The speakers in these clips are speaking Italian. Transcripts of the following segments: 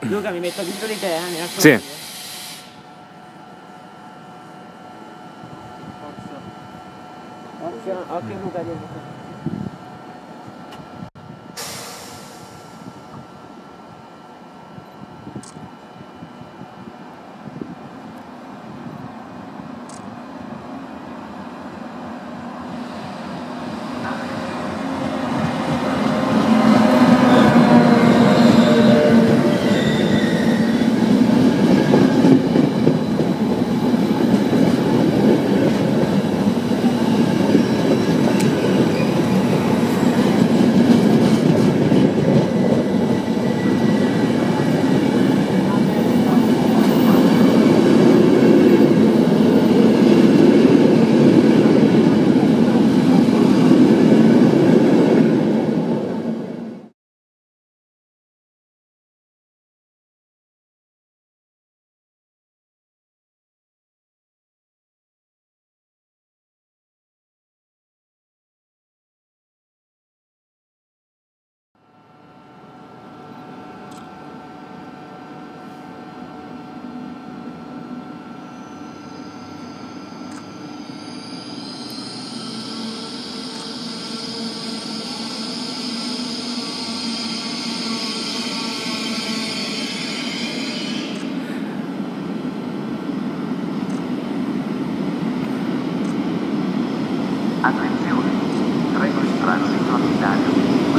Luca mi metto dietro di te, eh, mi raccomando. Sì. Occhio, occhio Luca dietro te. Attenzione, treno in transito a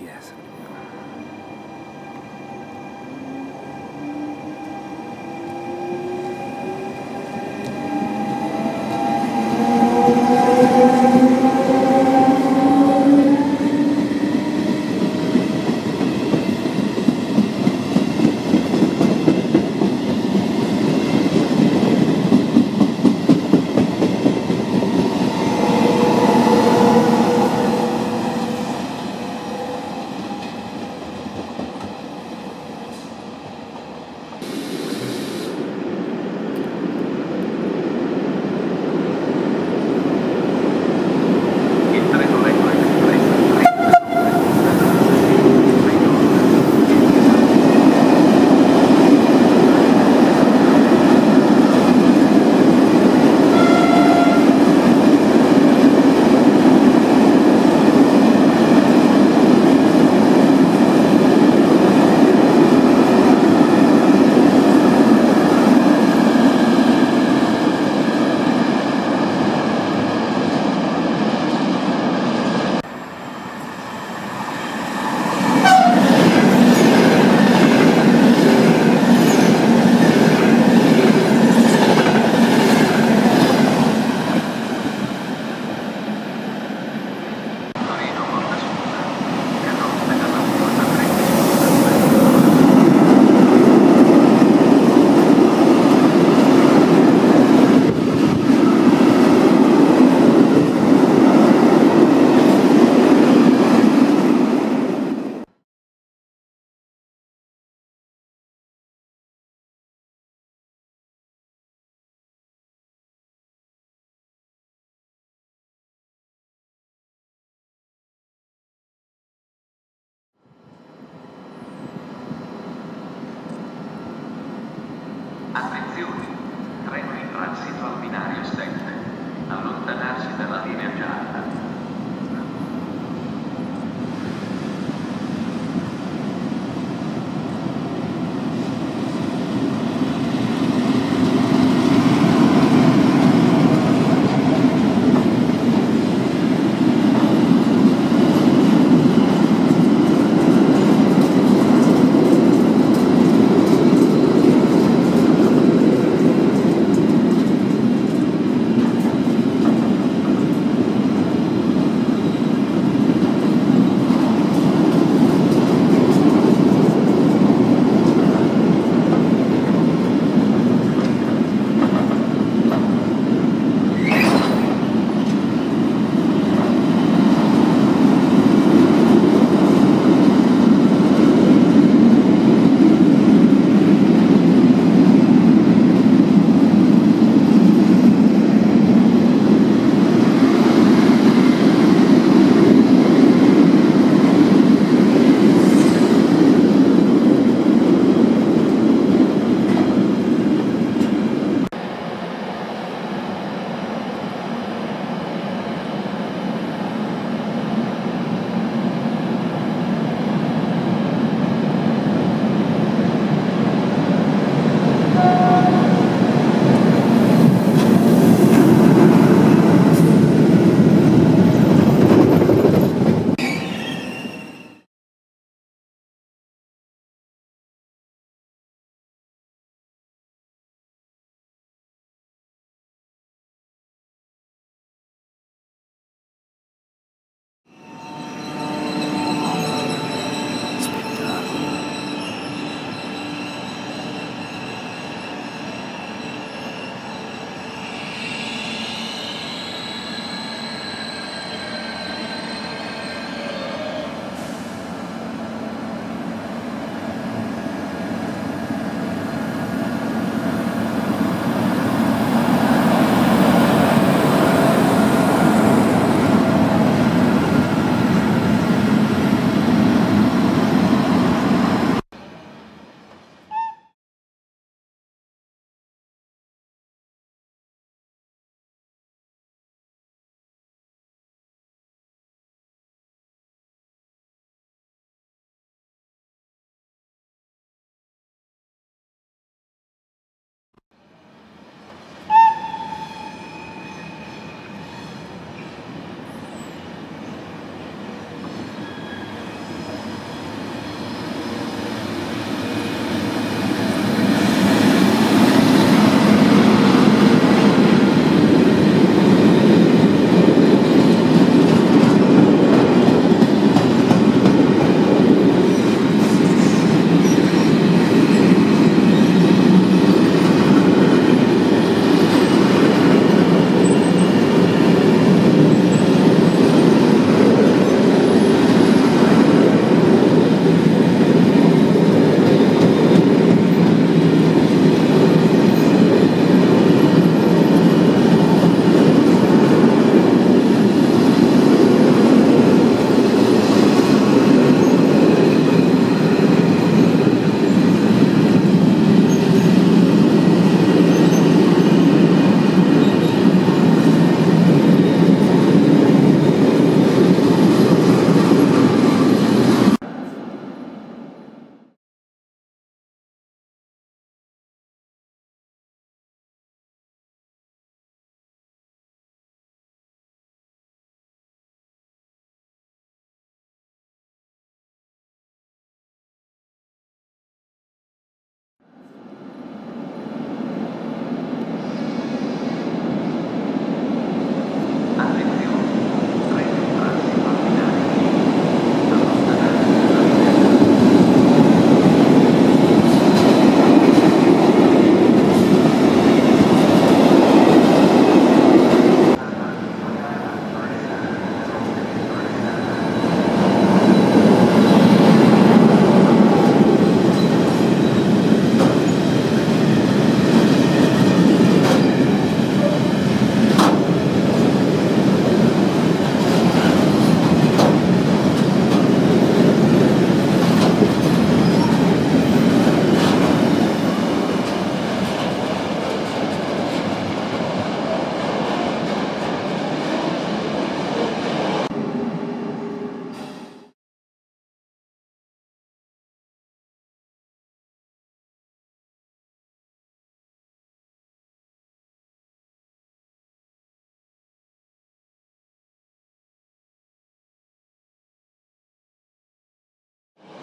yes.